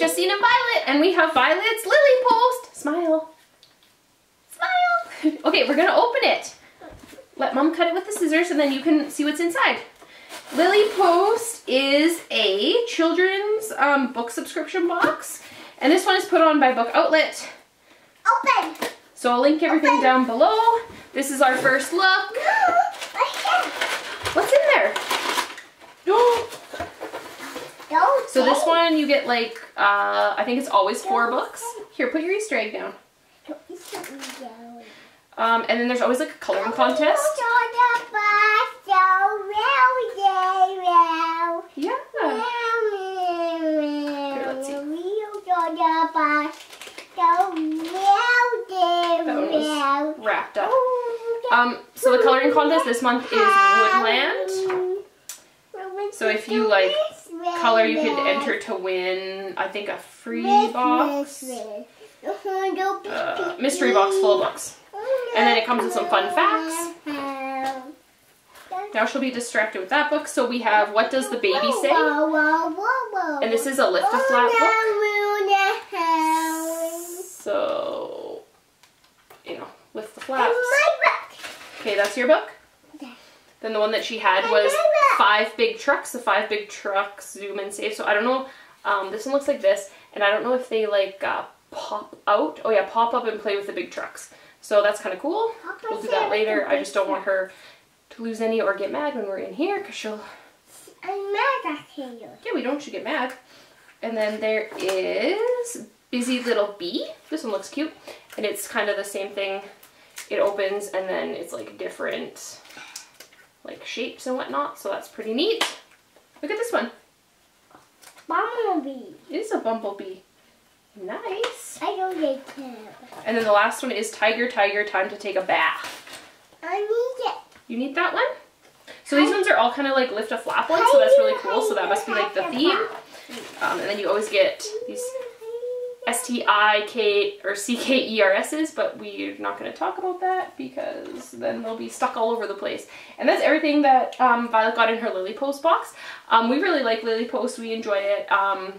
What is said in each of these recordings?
it's Justine and Violet, and we have Violet's Lillypost. Smile. Smile. okay, we're gonna open it. Let mom cut it with the scissors and then you can see what's inside. Lillypost is a children's um, book subscription box. And this one is put on by Book Outlet. Open. So I'll link everything Open. down below. This is our first look. What's in there? So this one you get like, uh, I think it's always four books. Here, put your Easter egg down. Um, and then there's always like a coloring contest. Yeah. Here, let's see. That one wrapped up. Um, so the coloring contest this month is Woodland. So if you like color, you can enter to win, I think, a free box. Uh, mystery box full of books. And then it comes with some fun facts. Now she'll be distracted with that book. So we have What Does the Baby Say? And this is a lift a flap book. So, you know, lift the flaps. Okay, that's your book? Then the one that she had was Five Big Trucks. The Five Big Trucks Zoom and Save. So I don't know. Um, this one looks like this. And I don't know if they like uh, pop out. Oh yeah, pop up and play with the big trucks. So that's kind of cool. We'll do that later. I just don't want her to lose any or get mad when we're in here because she'll... I'm mad at you. Yeah, we don't you get mad. And then there is Busy Little Bee. This one looks cute. And it's kind of the same thing. It opens and then it's like different like shapes and whatnot. So that's pretty neat. Look at this one. Bumblebee. It is a bumblebee. Nice. I don't like it. And then the last one is Tiger, Tiger, Time to Take a Bath. I need it. You need that one? So these ones are all kind of like lift a flap ones, so that's really cool. So that must be like the theme. Um, and then you always get these S-T-I-K or C-K-E-R-S's, but we're not going to talk about that because then they'll be stuck all over the place. And that's everything that um, Violet got in her Lillypost box. Um, we really like Lillypost. We enjoy it. Um,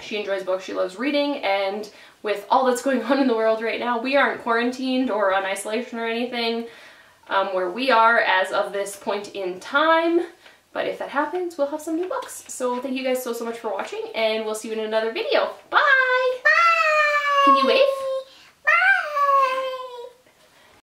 she enjoys books. She loves reading. And with all that's going on in the world right now, we aren't quarantined or on isolation or anything um, where we are as of this point in time. But if that happens, we'll have some new books. So thank you guys so, so much for watching, and we'll see you in another video. Bye! Bye! Can you wave?